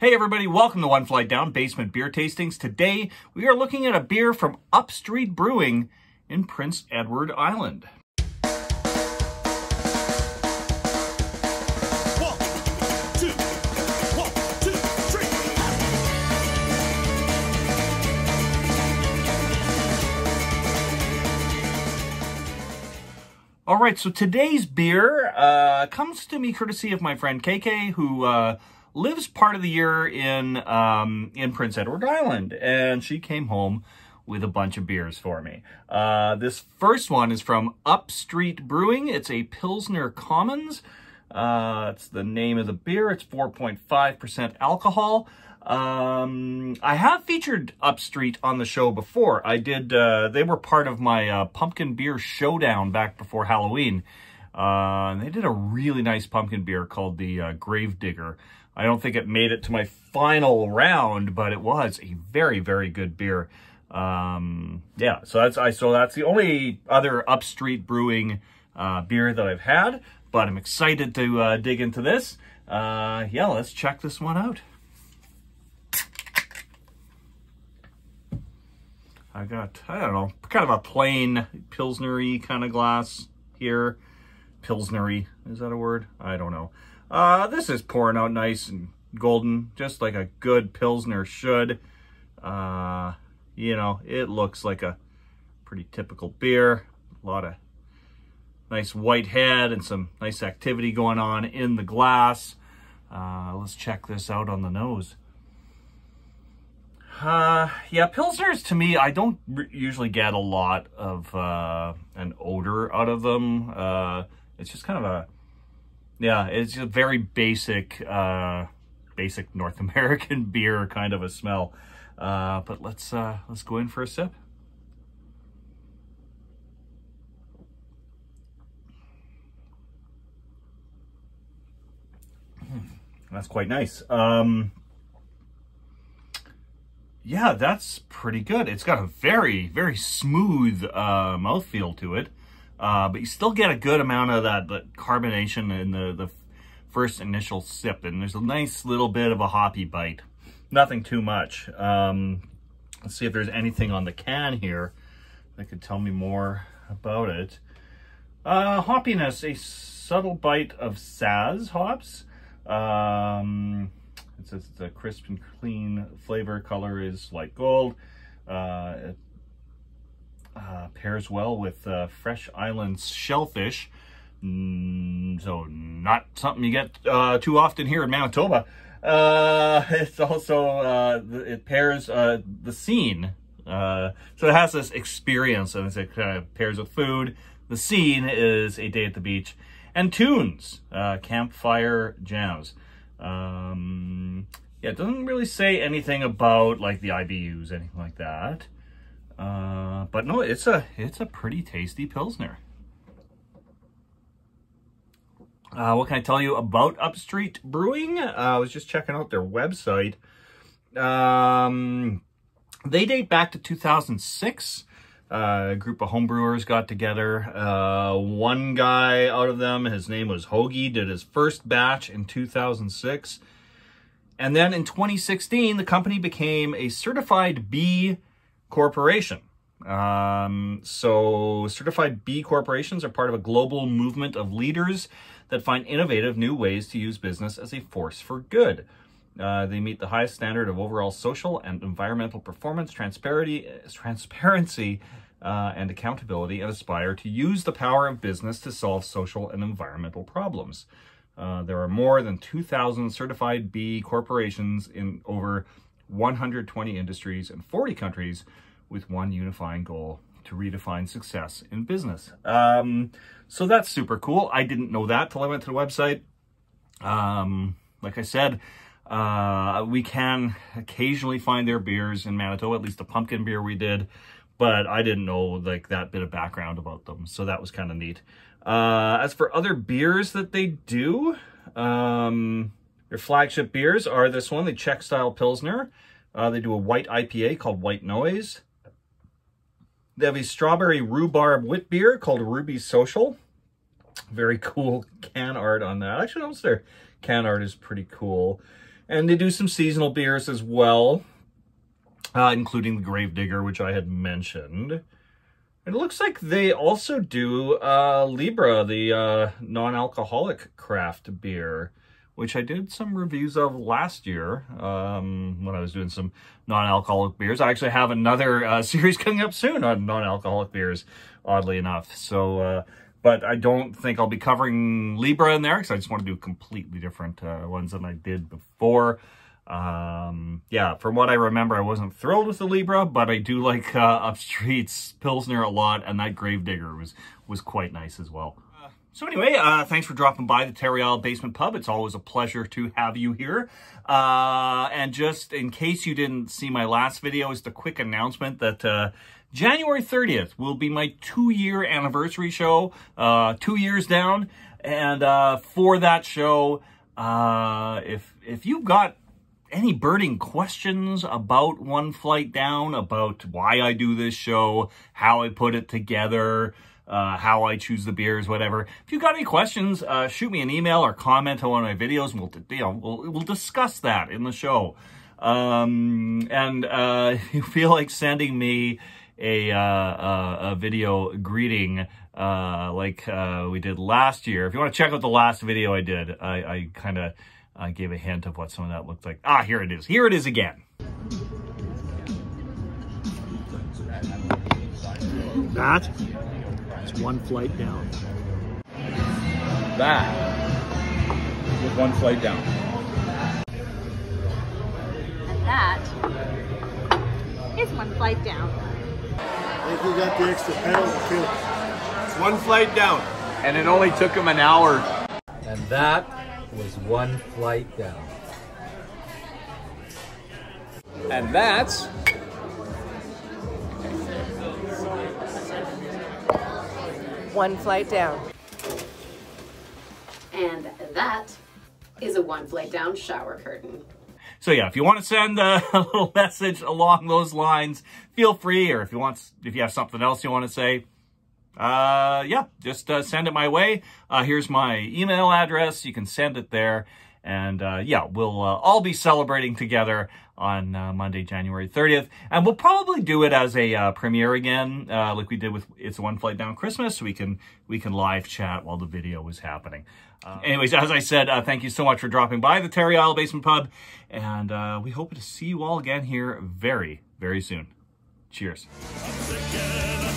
Hey everybody, welcome to One Flight Down Basement Beer Tastings. Today we are looking at a beer from Upstreet Brewing in Prince Edward Island. All right, so today's beer uh, comes to me courtesy of my friend KK, who uh, lives part of the year in um, in Prince Edward Island, and she came home with a bunch of beers for me. Uh, this first one is from Upstreet Brewing. It's a Pilsner Commons. Uh, it's the name of the beer. It's 4.5% alcohol. Um, I have featured Upstreet on the show before. I did, uh, they were part of my uh, pumpkin beer showdown back before Halloween. Uh, and they did a really nice pumpkin beer called the uh, Grave Digger. I don't think it made it to my final round, but it was a very, very good beer. Um, yeah, so that's I so that's the only other Upstreet Brewing uh, beer that I've had, but I'm excited to uh, dig into this. Uh, yeah, let's check this one out. I got, I don't know, kind of a plain Pilsnery kind of glass here. Pilsnery, is that a word? I don't know. Uh, this is pouring out nice and golden, just like a good Pilsner should. Uh, you know, it looks like a pretty typical beer. A lot of nice white head and some nice activity going on in the glass. Uh, let's check this out on the nose. Uh, yeah, Pilsners to me, I don't usually get a lot of uh, an odor out of them. Uh, it's just kind of a, yeah, it's a very basic, uh, basic North American beer kind of a smell. Uh, but let's uh, let's go in for a sip. Hmm, That's quite nice. Um, yeah, that's pretty good. It's got a very, very smooth uh, mouthfeel to it, uh, but you still get a good amount of that, that carbonation in the, the first initial sip, and there's a nice little bit of a hoppy bite. Nothing too much. Um, let's see if there's anything on the can here that could tell me more about it. Uh, hoppiness, a subtle bite of Saaz hops. Um, it says it's a crisp and clean flavor. Color is light gold. Uh, pairs well with uh, Fresh Islands shellfish. Mm, so not something you get uh, too often here in Manitoba. Uh, it's also, uh, it pairs uh, the scene. Uh, so it has this experience and it kind of pairs with food. The scene is a day at the beach and tunes, campfire jams. Um, yeah, it doesn't really say anything about like the IBUs, anything like that. Uh, but no, it's a it's a pretty tasty pilsner. Uh, what can I tell you about Upstreet Brewing? Uh, I was just checking out their website. Um, they date back to 2006. Uh, a group of homebrewers got together. Uh, one guy out of them, his name was Hoagie, did his first batch in 2006. And then in 2016, the company became a certified B corporation. Um, so certified B corporations are part of a global movement of leaders that find innovative new ways to use business as a force for good. Uh, they meet the highest standard of overall social and environmental performance, transparency, transparency uh, and accountability, and aspire to use the power of business to solve social and environmental problems. Uh, there are more than 2,000 certified B corporations in over 120 industries and 40 countries with one unifying goal to redefine success in business. Um, so that's super cool. I didn't know that till I went to the website. Um, like I said, uh, we can occasionally find their beers in Manitoba, at least the pumpkin beer we did, but I didn't know like that bit of background about them. So that was kind of neat. Uh, as for other beers that they do, um, their flagship beers are this one, the Czech style Pilsner. Uh, they do a white IPA called White Noise. They have a strawberry rhubarb wit beer called Rhuby Social. Very cool can art on that. Actually, almost their can art is pretty cool. And they do some seasonal beers as well, uh, including the Gravedigger, which I had mentioned. It looks like they also do uh, Libra, the uh, non-alcoholic craft beer, which I did some reviews of last year um, when I was doing some non-alcoholic beers. I actually have another uh, series coming up soon on non-alcoholic beers, oddly enough. So, uh, but I don't think I'll be covering Libra in there because I just want to do completely different uh, ones than I did before. Um, yeah, from what I remember, I wasn't thrilled with the Libra, but I do like uh, Upstreet's Pilsner a lot, and that Gravedigger was, was quite nice as well. So anyway, uh, thanks for dropping by the Terry Isle Basement Pub. It's always a pleasure to have you here. Uh, and just in case you didn't see my last video, is the quick announcement that uh, January 30th will be my two-year anniversary show, uh, two years down. And uh, for that show, uh, if if you've got any burning questions about One Flight Down, about why I do this show, how I put it together, uh, how I choose the beers, whatever. If you've got any questions, uh, shoot me an email or comment on one of my videos, and we'll, you know, we'll, we'll discuss that in the show. Um, and uh, if you feel like sending me a, uh, a, video greeting uh, like uh, we did last year, if you want to check out the last video I did, I, I kind of gave a hint of what some of that looked like. Ah, here it is. Here it is again. That is one flight down. That was one flight down. And that is one flight down. I think we got the extra pedal too. It's one flight down. And it only took him an hour. And that was one flight down. And that's One flight down. And that is a one flight down shower curtain. So yeah, if you want to send a, a little message along those lines, feel free. Or if you want, if you have something else you want to say, uh, yeah, just uh, send it my way. Uh, here's my email address. You can send it there. And uh, yeah, we'll uh, all be celebrating together on uh, Monday, January 30th. And we'll probably do it as a uh, premiere again, uh, like we did with It's One Flight Down Christmas. So we can, we can live chat while the video was happening. Uh, anyways, as I said, uh, thank you so much for dropping by the Terry Isle Basement Pub. And uh, we hope to see you all again here very, very soon. Cheers. Again